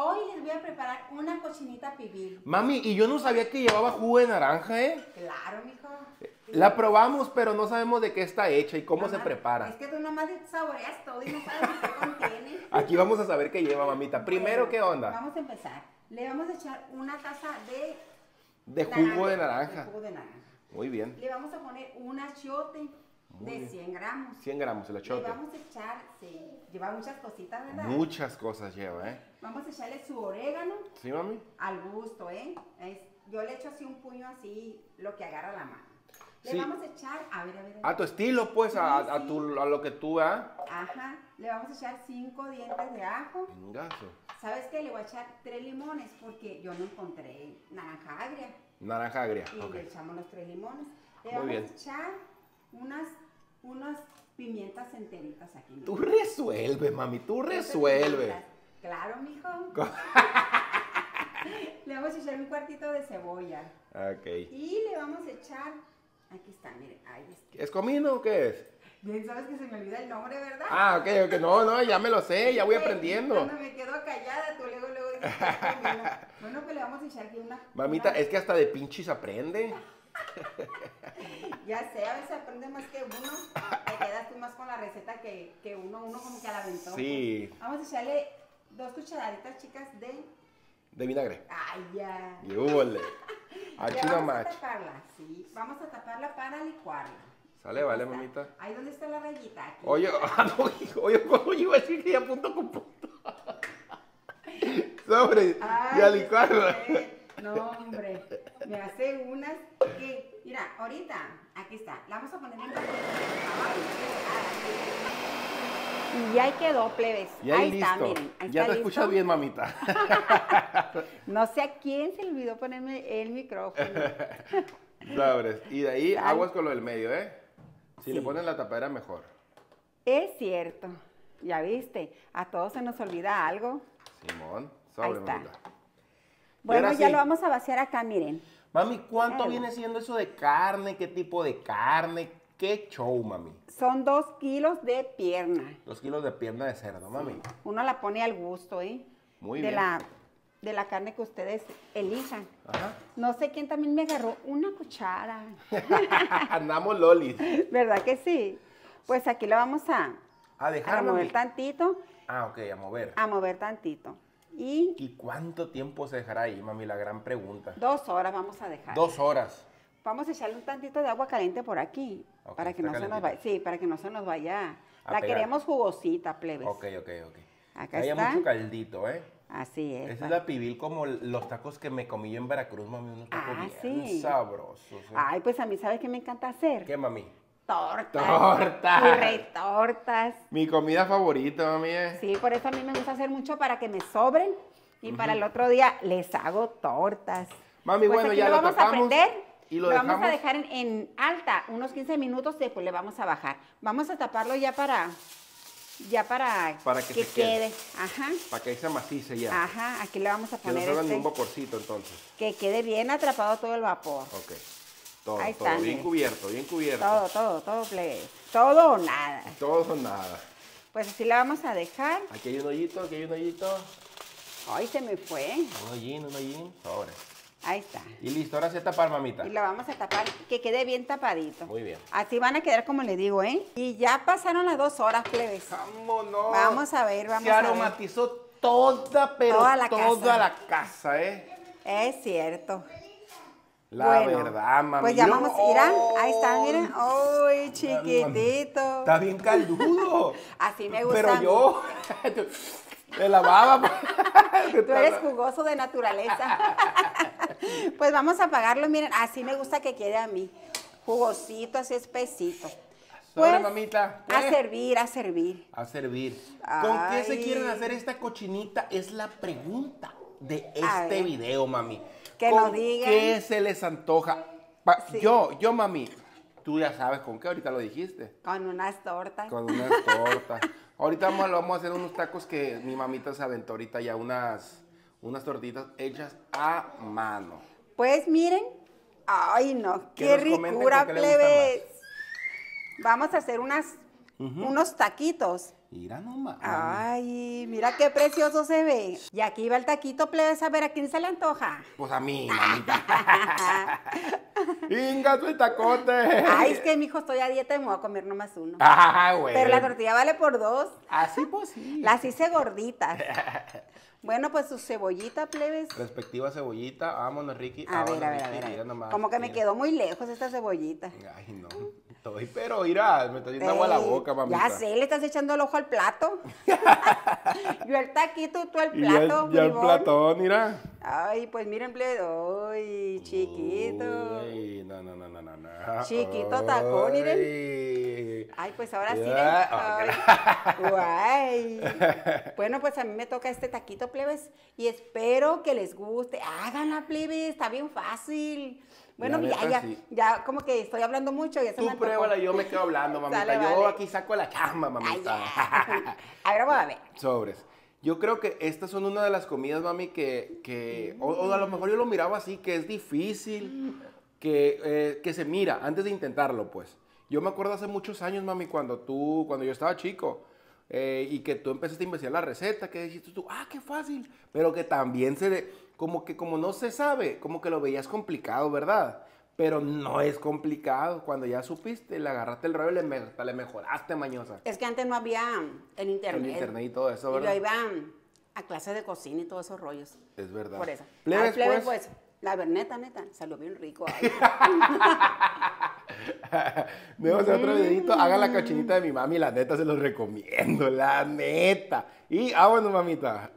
Hoy les voy a preparar una cochinita pibil. Mami, y yo no sabía que llevaba jugo de naranja, ¿eh? Claro, mijo. La probamos, pero no sabemos de qué está hecha y cómo se prepara. Es que tú nomás saboreas todo y no sabes qué contiene. Aquí vamos a saber qué lleva, mamita. Primero, Bueno, ¿qué onda? Vamos a empezar. Le vamos a echar una taza de De jugo de De naranja. jugo de naranja. Muy bien. Le vamos a poner un achiote Muy de bien. 100 gramos. 100 gramos el Le achote. vamos a echar, sí, lleva muchas cositas, ¿verdad? Muchas cosas lleva, ¿eh? Vamos a echarle su orégano ¿Sí, mami? al gusto, ¿eh? Es- yo le echo así un puño así, lo que agarra la mano. Le Sí. vamos a echar, a ver, a ver. a ver. A tu estilo, pues, a, Sí, a sí. tu, a lo que tú, ¿ah? Ajá. Le vamos a echar cinco dientes de ajo. Vengazo. ¿Sabes qué? Le voy a echar tres limones porque yo no encontré naranja agria. Naranja agria. Y le echamos los tres limones. Le Muy vamos bien. a echar unas, unas pimientas enteritas aquí. mira. Tú resuelve, mami, tú Estas resuelve. pimientas. Claro, mijo. le vamos a echar un cuartito de cebolla. Ok. Y le vamos a echar. Aquí está, miren. Ahí está. ¿Es comino o qué es? Bien, sabes que se me olvida el nombre, ¿verdad? Ah, ok, ok. No, no, ya me lo sé, ya voy Sí, aprendiendo. Cuando me quedo callada, tú luego, luego dices. Bueno, pues le vamos a echar aquí una. Mamita, una- es que hasta de pinches aprende. Ya sé, a veces aprende más que uno. Te quedas tú más con la receta que, que uno, uno como que a la aventó. Sí. pues. Vamos a echarle dos cucharaditas chicas de. De vinagre. Ay, ya. Y húbole. Vamos a taparla, sí. Vamos a taparla para licuarla. Sale, vale, está. mamita. Ahí donde está la rayita. Aquí. Oye, ah, oye, ¿cómo iba a decir que ya punto con punto? Sobre, Ay, y a licuarla. este, No, hombre. Me hace unas que, mira, ahorita, aquí está. La vamos a poner en la Y ahí quedó, plebes. Y ahí, está, listo. miren. Ahí ya está te listo. escuchas bien, mamita. No sé a quién se olvidó ponerme el micrófono. Y de ahí aguas con lo del medio, ¿eh? Si le ponen la tapadera, mejor. es cierto. Ya viste, a todos se nos olvida algo. Simón, Ahí sobre, está. mamita. Bueno, ya sí. lo vamos a vaciar acá, miren. Mami, ¿cuánto viene siendo eso de carne? ¿Qué tipo de carne? ¿Qué show, mami? Son dos kilos de pierna. Dos kilos de pierna de cerdo, mami. Uno la pone al gusto, ¿eh? Muy de bien. La, de la carne que ustedes elijan. Ajá. No sé quién también me agarró una cuchara. Andamos lolis. ¿Verdad que sí? Pues aquí lo vamos a, A a dejar, mover mami. tantito, Ah, ok, a mover. a mover tantito. Y ¿Y cuánto tiempo se dejará ahí, mami? La gran pregunta. dos horas vamos a dejar. Dos horas. Vamos a echarle un tantito de agua caliente por aquí. Para que no se nos vaya. Sí, para que no se nos vaya. A La pegar. queremos jugosita, plebes. Ok, ok, ok. Acá está. mucho caldito, ¿eh? Así es. Esa es la pibil como los tacos que me comí yo en Veracruz, mami. Unos tacos Ah, bien sí. sabrosos. ¿eh? Ay, pues a mí, ¿sabes qué me encanta hacer? ¿Qué, mami? Tortas. Tortas. Puré tortas. Mi comida favorita, mami. Sí, por eso a mí me gusta hacer mucho para que me sobren. Y para el otro día les hago tortas. Mami, Pues bueno, aquí ya lo lo vamos a prender. y lo vamos a dejar en, en alta unos 15 minutos, después le vamos a bajar. Vamos a taparlo ya para, ya para, Para que se quede. quede. Ajá, Para que se macice ya. ajá, aquí le vamos a que no poner salga ni este, un vaporcito, entonces. que quede bien atrapado todo el vapor. Ok. Todo, Ahí todo bien cubierto, bien cubierto. Todo, todo, todo, plebe. Todo o nada. Todo o nada. Pues así le vamos a dejar. Aquí hay un hoyito, aquí hay un hoyito. Ay, se me fue. Un hoyín, un hoyín. Sobre. Ahí está. Y listo, ahora sí tapar, mamita. Y lo vamos a tapar, que quede bien tapadito. Muy bien. Así van a quedar como le digo, ¿eh? Y ya pasaron las dos horas, plebes. Vámonos. Vamos a ver, vamos Se a ver. aromatizó toda, pero Toda la toda casa. la casa, ¿eh? Es cierto. La Bueno, verdad, mami. Pues ya vamos, mira, ahí está, miren. ¡Ay, Mami, chiquitito! Está bien caldudo. Así me gusta. Pero yo, de la baba. Tú eres jugoso de naturaleza. pues vamos a apagarlo, miren, así me gusta que quede a mí. Jugosito, así espesito. Sobre, Pues, mamita. A servir, a servir. A servir. ¿Con qué se quieren hacer esta cochinita? Es la pregunta de este video, mami. Que ¿Con nos digan. ¿Qué se les antoja? Pa- Sí. Yo, yo, mami, tú ya sabes con qué, ahorita lo dijiste. Con unas tortas. Con unas tortas. ahorita vamos, vamos a hacer unos tacos que mi mamita se aventó ahorita ya, unas, unas tortitas hechas a mano. Pues miren, ay no, qué ricura, plebes. Vamos a hacer unas, unos taquitos Mira nomás. Ay, mira qué precioso se ve. Y aquí va el taquito, plebes, a ver a quién se le antoja. Pues a mí, mamita. ¡Inga, el tacote! Ay, es que, mijo, estoy a dieta y me voy a comer nomás uno. Ah, güey. Pero la tortilla vale por dos. Así pues sí. Las hice gorditas. Bueno, pues su cebollita, plebes. Respectiva cebollita. Vámonos, Ricky. A ver, a ver, a ver. mira nomás, Como que me quedó muy lejos esta cebollita. Ay, no. Estoy, pero mira, me está yendo agua a la boca, mamita. Ya sé, le estás echando el ojo al plato. Yo el taquito, tú el Y ya, plato. ya el platón, mira. Ay, pues miren, plebe. Ay, chiquito. Uy, no, no, no, no, no, no. Chiquito tacón, miren. Ay. Ay, pues ahora sí. Ay, guay. Bueno, pues a mí me toca este taquito, plebes. Y espero que les guste. Háganla, plebes. Está bien fácil. Bueno, ya, ya, sí. ya, como que estoy hablando mucho. Ya se me Tú antojó. pruébala, yo me quedo hablando, mamita. Sale, yo vale. aquí saco la chamba, Ay, mamita. ya. A ver, vamos a ver. Sobres. Yo creo que estas son una de las comidas, mami, que, que o, o a lo mejor yo lo miraba así, que es difícil, que, eh, que se mira antes de intentarlo, pues. Yo me acuerdo hace muchos años, mami, cuando tú, cuando yo estaba chico, eh, y que tú empezaste a investigar la receta, que dijiste tú, ah, qué fácil, pero que también se, como que como no se sabe, como que lo veías complicado, ¿verdad? Pero no es complicado. Cuando ya supiste, le agarraste el rollo y le, me- le mejoraste, mañosa. Es que antes no había el internet. El internet y todo eso, Y yo ¿verdad? iba a clases de cocina y todos esos rollos. Es verdad. Por eso. Plebes, plebes, pues. pues. La ver, neta, neta, salió bien rico. Debo hacer otro videito. Hagan la cochinita de mi mami, la neta se los recomiendo, la neta. Y, ah, bueno, mamita.